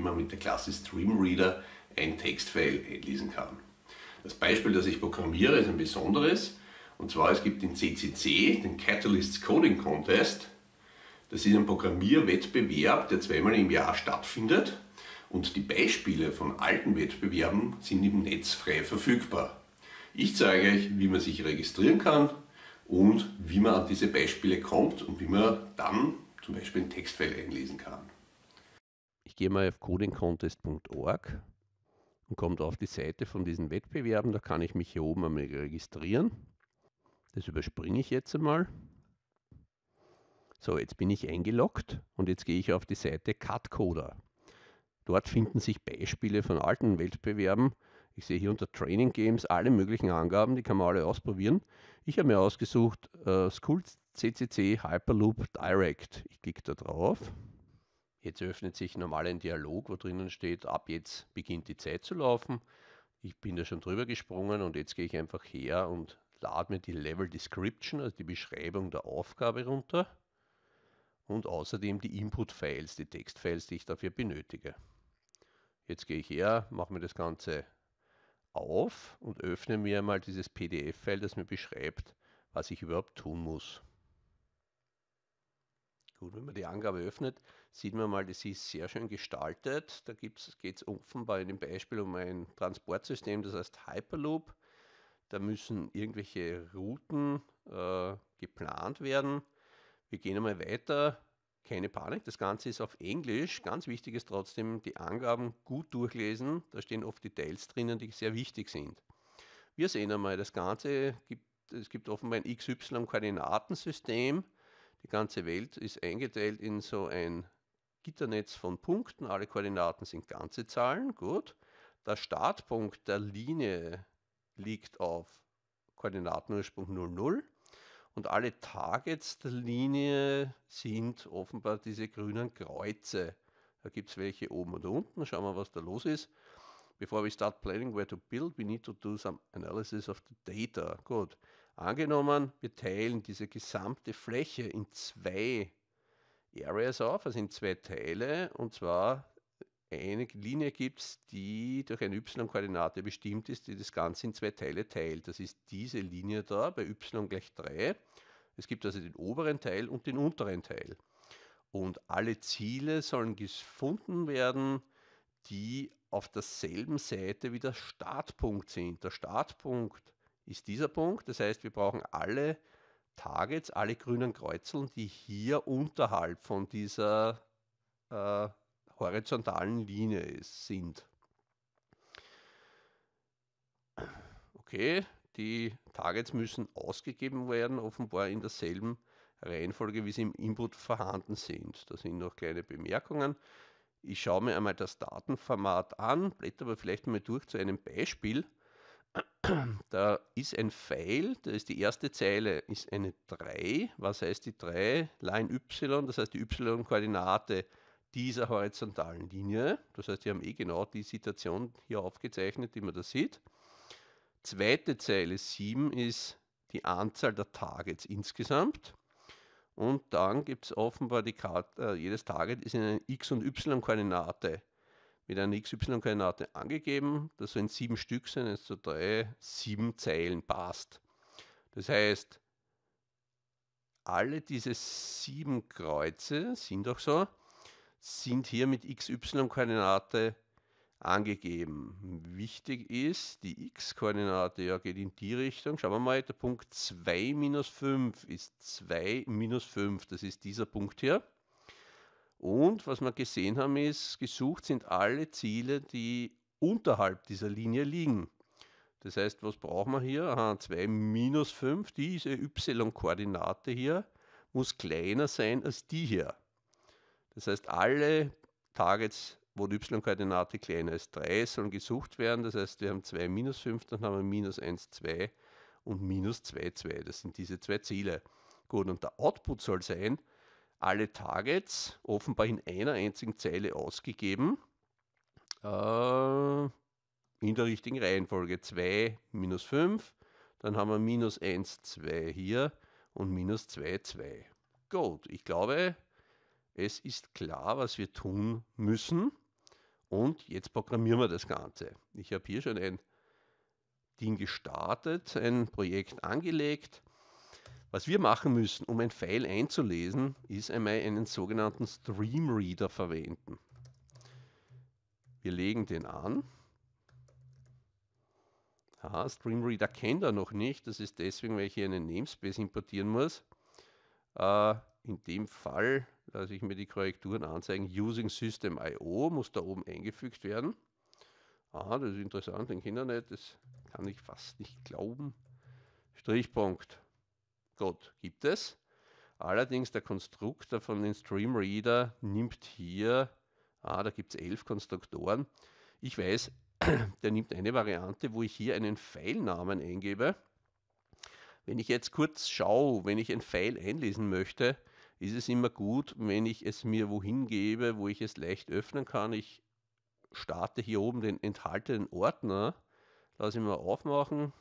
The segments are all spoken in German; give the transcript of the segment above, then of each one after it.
man mit der Klasse StreamReader ein Textfile einlesen kann. Das Beispiel, das ich programmiere, ist ein besonderes. Und zwar, es gibt den CCC, den Catalyst Coding Contest. Das ist ein Programmierwettbewerb, der zweimal im Jahr stattfindet. Und die Beispiele von alten Wettbewerben sind im Netz frei verfügbar. Ich zeige euch, wie man sich registrieren kann und wie man an diese Beispiele kommt und wie man dann zum Beispiel ein Textfile einlesen kann. Gehe mal auf codingcontest.org und komme auf die Seite von diesen Wettbewerben. Da kann ich mich hier oben einmal registrieren. Das überspringe ich jetzt einmal. So, jetzt bin ich eingeloggt und jetzt gehe ich auf die Seite CutCoder. Dort finden sich Beispiele von alten Wettbewerben. Ich sehe hier unter Training Games alle möglichen Angaben, die kann man alle ausprobieren. Ich habe mir ausgesucht äh, School CCC Hyperloop Direct. Ich klicke da drauf. Jetzt öffnet sich normal ein Dialog, wo drinnen steht, ab jetzt beginnt die Zeit zu laufen. Ich bin da schon drüber gesprungen und jetzt gehe ich einfach her und lade mir die Level Description, also die Beschreibung der Aufgabe runter und außerdem die Input-Files, die Textfiles, die ich dafür benötige. Jetzt gehe ich her, mache mir das Ganze auf und öffne mir mal dieses PDF-File, das mir beschreibt, was ich überhaupt tun muss. Gut, wenn man die Angabe öffnet, sieht man mal, das ist sehr schön gestaltet. Da geht es offenbar in dem Beispiel um ein Transportsystem, das heißt Hyperloop. Da müssen irgendwelche Routen äh, geplant werden. Wir gehen einmal weiter. Keine Panik, das Ganze ist auf Englisch. Ganz wichtig ist trotzdem, die Angaben gut durchlesen. Da stehen oft Details drinnen, die sehr wichtig sind. Wir sehen einmal, das Ganze gibt, es gibt offenbar ein XY-Koordinatensystem. Die ganze Welt ist eingeteilt in so ein Gitternetz von Punkten. Alle Koordinaten sind ganze Zahlen. Gut. Der Startpunkt der Linie liegt auf Koordinatenursprung 00 und alle Targets der Linie sind offenbar diese grünen Kreuze. Da gibt es welche oben und unten. Schauen wir, was da los ist. Before we start planning where to build, we need to do some analysis of the data. Gut. Angenommen, wir teilen diese gesamte Fläche in zwei Areas auf, also in zwei Teile, und zwar eine Linie gibt es, die durch eine y-Koordinate bestimmt ist, die das Ganze in zwei Teile teilt. Das ist diese Linie da bei y gleich 3. Es gibt also den oberen Teil und den unteren Teil. Und alle Ziele sollen gefunden werden, die auf derselben Seite wie der Startpunkt sind. Der Startpunkt ist dieser Punkt, das heißt, wir brauchen alle Targets, alle grünen Kreuzeln, die hier unterhalb von dieser äh, horizontalen Linie ist, sind. Okay, die Targets müssen ausgegeben werden, offenbar in derselben Reihenfolge, wie sie im Input vorhanden sind. Da sind noch kleine Bemerkungen. Ich schaue mir einmal das Datenformat an, blätter aber vielleicht mal durch zu einem Beispiel. Da ist ein Pfeil, da ist die erste Zeile ist eine 3. Was heißt die 3? Line y, das heißt die y-Koordinate dieser horizontalen Linie. Das heißt, wir haben eh genau die Situation hier aufgezeichnet, die man da sieht. Zweite Zeile 7 ist die Anzahl der Targets insgesamt. Und dann gibt es offenbar die Karte, äh, jedes Target ist in eine x- und y-Koordinate mit einer XY-Koordinate angegeben. Das sollen sieben Stück sein, also drei, sieben Zeilen passt. Das heißt, alle diese sieben Kreuze sind auch so, sind hier mit XY-Koordinate angegeben. Wichtig ist, die x-Koordinate ja, geht in die Richtung. Schauen wir mal, der Punkt 2 minus 5 ist 2 minus 5. Das ist dieser Punkt hier. Und was wir gesehen haben, ist, gesucht sind alle Ziele, die unterhalb dieser Linie liegen. Das heißt, was brauchen wir hier? Aha, 2 minus 5, diese y-Koordinate hier muss kleiner sein als die hier. Das heißt, alle Targets, wo die y-Koordinate kleiner als 3 ist, sollen gesucht werden. Das heißt, wir haben 2 minus 5, dann haben wir minus 1, 2 und minus 2, 2. Das sind diese zwei Ziele. Gut, und der Output soll sein, alle Targets offenbar in einer einzigen Zeile ausgegeben. Äh, in der richtigen Reihenfolge 2 minus 5, dann haben wir minus 1, 2 hier und minus 2, 2. Gut, ich glaube, es ist klar, was wir tun müssen. Und jetzt programmieren wir das Ganze. Ich habe hier schon ein Ding gestartet, ein Projekt angelegt. Was wir machen müssen, um ein File einzulesen, ist einmal einen sogenannten Streamreader verwenden. Wir legen den an. Ja, Streamreader kennt er noch nicht. Das ist deswegen, weil ich hier einen Namespace importieren muss. Äh, in dem Fall lasse ich mir die Korrekturen anzeigen. Using System IO muss da oben eingefügt werden. Ah, das ist interessant, den Kindern nicht. Das kann ich fast nicht glauben. Strichpunkt. Gut, gibt es. Allerdings der Konstruktor von den Streamreader nimmt hier, ah, da gibt es elf Konstruktoren. Ich weiß, der nimmt eine Variante, wo ich hier einen Pfeilnamen eingebe. Wenn ich jetzt kurz schaue, wenn ich ein Pfeil einlesen möchte, ist es immer gut, wenn ich es mir wohin gebe, wo ich es leicht öffnen kann. Ich starte hier oben den enthaltenen Ordner, lasse ich mal aufmachen.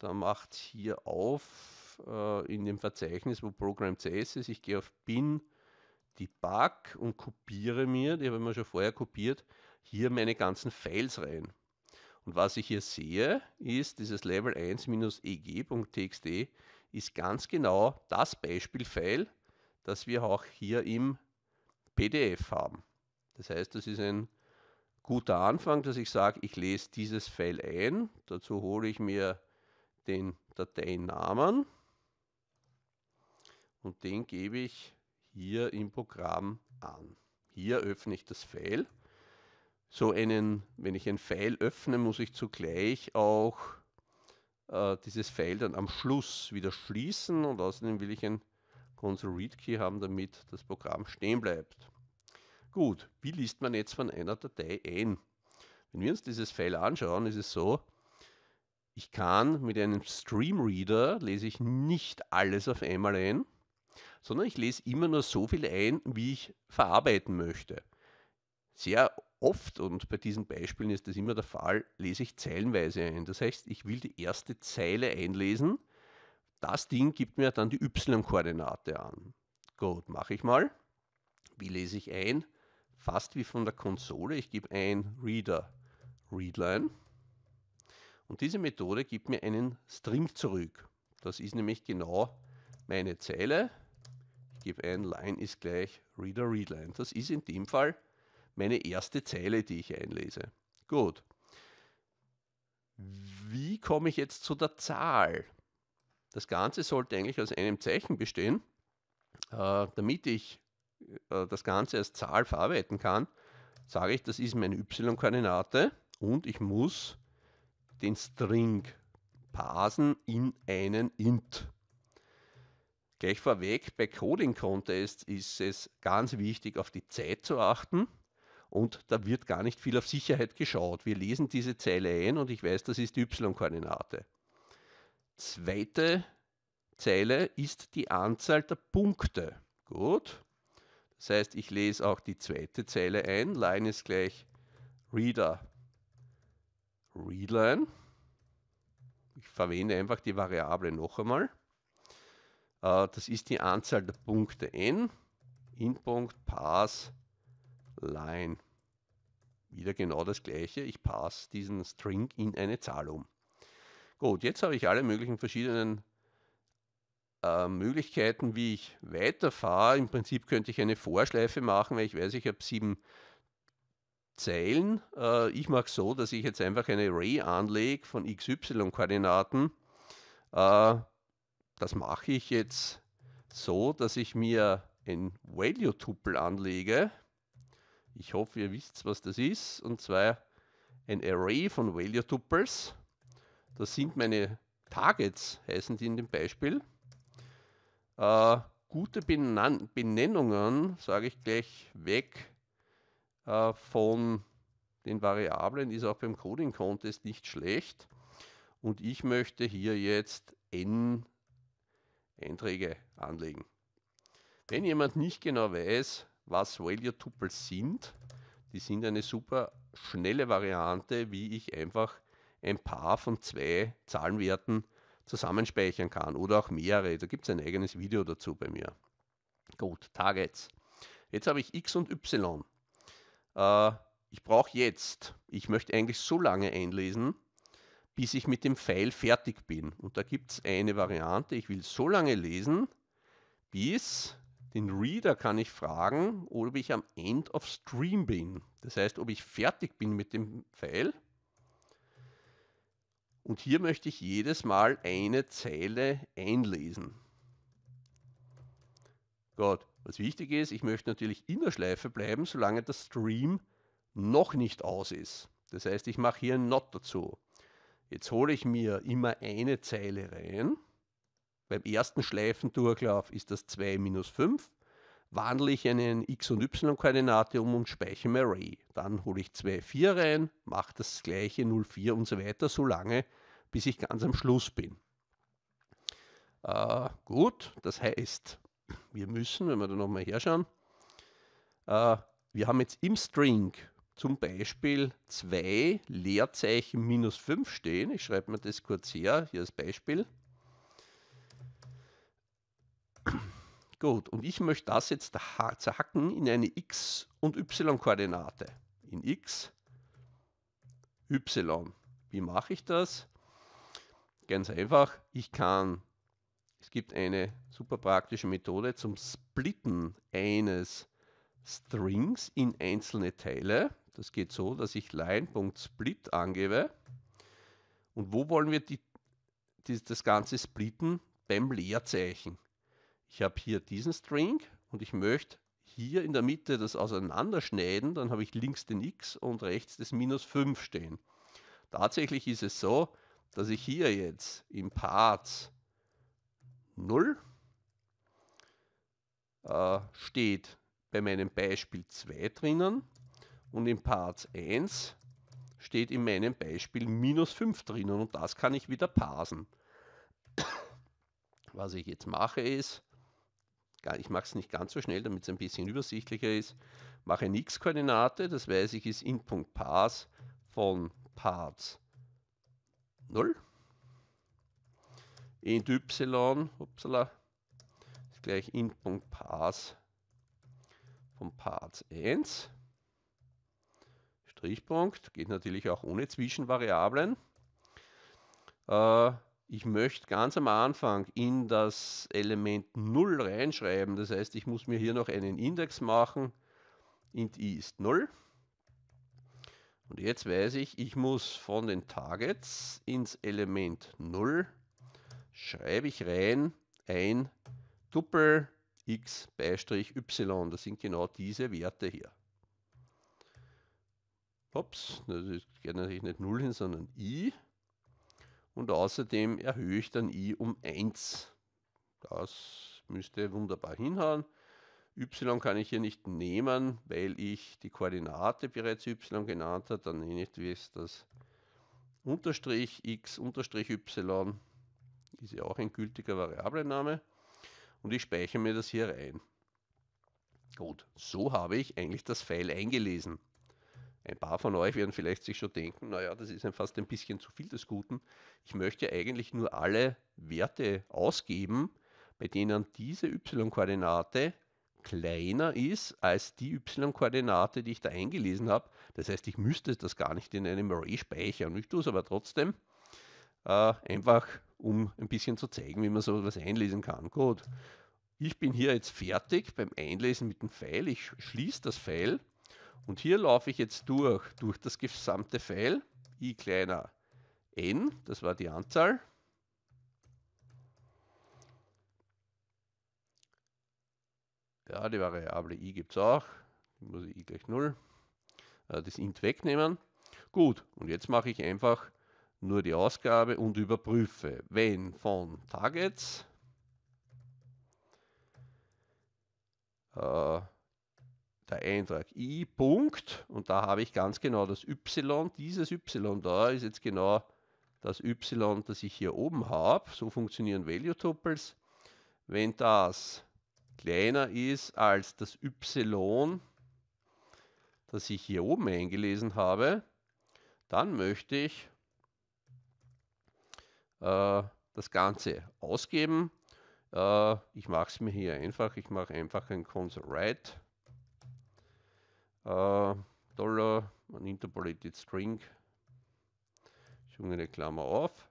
Da macht hier auf äh, in dem Verzeichnis, wo Program.cs ist. Ich gehe auf bin debug und kopiere mir, die habe ich mir schon vorher kopiert, hier meine ganzen Files rein. Und was ich hier sehe, ist dieses Level 1-eg.txt ist ganz genau das Beispielfile, das wir auch hier im PDF haben. Das heißt, das ist ein guter Anfang, dass ich sage, ich lese dieses File ein. Dazu hole ich mir den Dateinamen und den gebe ich hier im Programm an. Hier öffne ich das File. So einen, wenn ich ein File öffne, muss ich zugleich auch äh, dieses File dann am Schluss wieder schließen und außerdem will ich ein Console Read Key haben, damit das Programm stehen bleibt. Gut, wie liest man jetzt von einer Datei ein? Wenn wir uns dieses File anschauen, ist es so, ich kann mit einem Streamreader lese ich nicht alles auf einmal ein, sondern ich lese immer nur so viel ein, wie ich verarbeiten möchte. Sehr oft, und bei diesen Beispielen ist das immer der Fall, lese ich zeilenweise ein. Das heißt, ich will die erste Zeile einlesen. Das Ding gibt mir dann die y-Koordinate an. Gut, mache ich mal. Wie lese ich ein? Fast wie von der Konsole. Ich gebe ein Reader Readline. Und diese Methode gibt mir einen String zurück. Das ist nämlich genau meine Zeile. Ich gebe ein Line ist gleich Reader Readline. Das ist in dem Fall meine erste Zeile, die ich einlese. Gut. Wie komme ich jetzt zu der Zahl? Das Ganze sollte eigentlich aus einem Zeichen bestehen. Äh, damit ich äh, das Ganze als Zahl verarbeiten kann, sage ich, das ist meine y-Koordinate und ich muss den String parsen in einen int. Gleich vorweg, bei Coding Contest ist es ganz wichtig, auf die Zeit zu achten und da wird gar nicht viel auf Sicherheit geschaut. Wir lesen diese Zeile ein und ich weiß, das ist die y-Koordinate. Zweite Zeile ist die Anzahl der Punkte. Gut. Das heißt, ich lese auch die zweite Zeile ein. Line ist gleich Reader Readline. Ich verwende einfach die Variable noch einmal. Äh, das ist die Anzahl der Punkte n. In-Punkt, Pass, line. Wieder genau das gleiche. Ich passe diesen String in eine Zahl um. Gut, jetzt habe ich alle möglichen verschiedenen äh, Möglichkeiten, wie ich weiterfahre. Im Prinzip könnte ich eine Vorschleife machen, weil ich weiß, ich habe sieben Zeilen. Äh, ich mache so, dass ich jetzt einfach ein Array anlege von XY-Koordinaten. Äh, das mache ich jetzt so, dass ich mir ein Value-Tuple anlege ich hoffe, ihr wisst, was das ist. Und zwar ein Array von Value Tuples. Das sind meine Targets, heißen die in dem Beispiel. Äh, gute Benennungen, sage ich gleich weg, äh, von den Variablen ist auch beim Coding Contest nicht schlecht. Und ich möchte hier jetzt n Einträge anlegen. Wenn jemand nicht genau weiß, was Value-Tuples sind. Die sind eine super schnelle Variante, wie ich einfach ein paar von zwei Zahlenwerten zusammenspeichern kann oder auch mehrere. Da gibt es ein eigenes Video dazu bei mir. Gut, Targets. Jetzt habe ich x und y. Äh, ich brauche jetzt, ich möchte eigentlich so lange einlesen, bis ich mit dem Pfeil fertig bin. Und da gibt es eine Variante, ich will so lange lesen, bis den Reader kann ich fragen, ob ich am End of Stream bin. Das heißt, ob ich fertig bin mit dem Pfeil. Und hier möchte ich jedes Mal eine Zeile einlesen. Gut, was wichtig ist, ich möchte natürlich in der Schleife bleiben, solange der Stream noch nicht aus ist. Das heißt, ich mache hier ein Not dazu. Jetzt hole ich mir immer eine Zeile rein. Beim ersten Schleifendurchlauf ist das 2 minus 5. Wandle ich eine x- und y-Koordinate um und speichere im Array. Dann hole ich 2, 4 rein, mache das gleiche 0, 4 und so weiter, so lange, bis ich ganz am Schluss bin. Äh, gut, das heißt, wir müssen, wenn wir da nochmal herschauen, äh, wir haben jetzt im String zum Beispiel zwei Leerzeichen minus 5 stehen. Ich schreibe mir das kurz her, hier als Beispiel. Gut, und ich möchte das jetzt zerhacken in eine x- und y-Koordinate. In x, y. Wie mache ich das? Ganz einfach, ich kann, es gibt eine super praktische Methode zum Splitten eines Strings in einzelne Teile. Das geht so, dass ich line.split angebe. Und wo wollen wir die, die, das Ganze splitten? Beim Leerzeichen. Ich habe hier diesen String und ich möchte hier in der Mitte das auseinanderschneiden. Dann habe ich links den x und rechts das minus 5 stehen. Tatsächlich ist es so, dass ich hier jetzt im Part 0 äh, steht bei meinem Beispiel 2 drinnen und im Part 1 steht in meinem Beispiel minus 5 drinnen und das kann ich wieder parsen. Was ich jetzt mache ist, ich mache es nicht ganz so schnell, damit es ein bisschen übersichtlicher ist, mache eine x-Koordinate, das weiß ich ist int.parse von Parts 0. int y, upsala, ist gleich int.parse von Parts 1. Strichpunkt, geht natürlich auch ohne Zwischenvariablen. Äh, ich möchte ganz am Anfang in das Element 0 reinschreiben. Das heißt, ich muss mir hier noch einen Index machen. int i ist 0. Und jetzt weiß ich, ich muss von den Targets ins Element 0 schreibe ich rein ein Doppel x y. Das sind genau diese Werte hier. Ups, das geht natürlich nicht 0 hin, sondern i. Und außerdem erhöhe ich dann i um 1. Das müsste wunderbar hinhauen. y kann ich hier nicht nehmen, weil ich die Koordinate bereits y genannt habe. Dann nenne ich das Unterstrich x Unterstrich y. Ist ja auch ein gültiger Variablename und ich speichere mir das hier rein. Gut, so habe ich eigentlich das File eingelesen. Ein paar von euch werden vielleicht sich schon denken, naja, das ist fast ein bisschen zu viel des Guten. Ich möchte eigentlich nur alle Werte ausgeben, bei denen diese y-Koordinate kleiner ist als die y-Koordinate, die ich da eingelesen habe. Das heißt, ich müsste das gar nicht in einem Array speichern. Ich tue es aber trotzdem, äh, einfach um ein bisschen zu zeigen, wie man so etwas einlesen kann. Gut, ich bin hier jetzt fertig beim Einlesen mit dem Pfeil. Ich schließe das Pfeil und hier laufe ich jetzt durch, durch das gesamte Pfeil. i kleiner n, das war die Anzahl. Ja, die Variable i gibt es auch. Muss ich i gleich 0. Äh, das int wegnehmen. Gut, und jetzt mache ich einfach nur die Ausgabe und überprüfe, wenn von Targets äh, der Eintrag i Punkt und da habe ich ganz genau das y, dieses y da ist jetzt genau das y, das ich hier oben habe. So funktionieren Value Tuples. Wenn das kleiner ist als das y, das ich hier oben eingelesen habe, dann möchte ich äh, das Ganze ausgeben. Äh, ich mache es mir hier einfach. Ich mache einfach ein Console Write Äh, Dollar, ein interpolated string, geschwungene Klammer auf.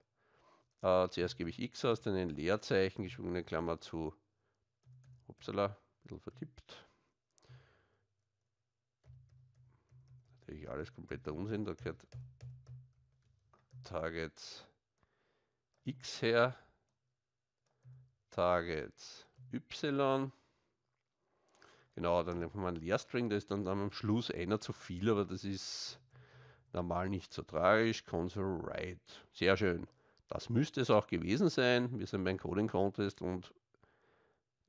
Äh, zuerst gebe ich x aus, dann ein Leerzeichen, geschwungene Klammer zu, upsala, ein bisschen vertippt. Natürlich alles kompletter Unsinn, da gehört Target x her, Target y, Genau, dann nehmen wir einen Leerstring, da ist dann am Schluss einer zu viel, aber das ist normal nicht so tragisch. Console write. Sehr schön. Das müsste es auch gewesen sein. Wir sind beim Coding Contest und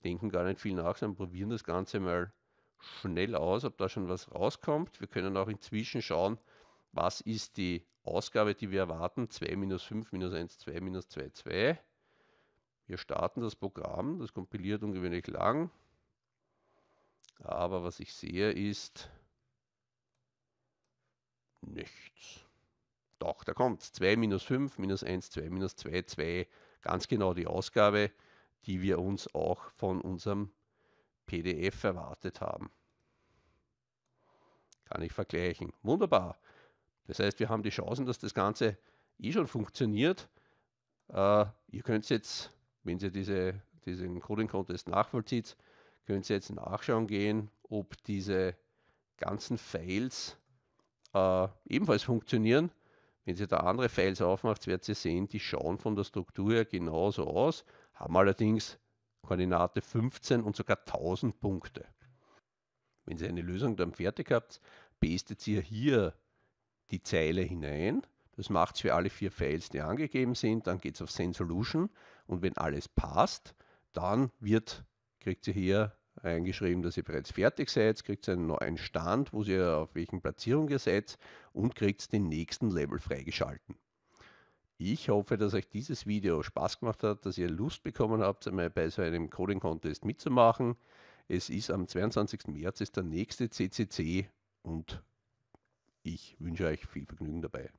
denken gar nicht viel nach, sondern probieren das Ganze mal schnell aus, ob da schon was rauskommt. Wir können auch inzwischen schauen, was ist die Ausgabe, die wir erwarten. 2 minus 5 minus 1, 2 minus 2, 2. Wir starten das Programm, das kompiliert ungewöhnlich lang. Aber was ich sehe ist nichts. Doch, da kommt 2 minus 5 minus 1, 2 minus 2, 2. Ganz genau die Ausgabe, die wir uns auch von unserem PDF erwartet haben. Kann ich vergleichen. Wunderbar. Das heißt, wir haben die Chancen, dass das Ganze eh schon funktioniert. Äh, ihr könnt jetzt, wenn ihr diese, diesen Coding Contest nachvollzieht, können Sie jetzt nachschauen gehen, ob diese ganzen Files äh, ebenfalls funktionieren. Wenn Sie da andere Files aufmacht, werden Sie sehen, die schauen von der Struktur her genauso aus, haben allerdings Koordinate 15 und sogar 1000 Punkte. Wenn Sie eine Lösung dann fertig habt, pastet ihr hier die Zeile hinein. Das macht es für alle vier Files, die angegeben sind. Dann geht es auf Send Solution und wenn alles passt, dann wird kriegt ihr hier reingeschrieben, dass ihr bereits fertig seid, kriegt einen neuen Stand, wo ihr auf welchen Platzierung ihr seid und kriegt den nächsten Level freigeschalten. Ich hoffe, dass euch dieses Video Spaß gemacht hat, dass ihr Lust bekommen habt, einmal bei so einem Coding Contest mitzumachen. Es ist am 22. März ist der nächste CCC und ich wünsche euch viel Vergnügen dabei.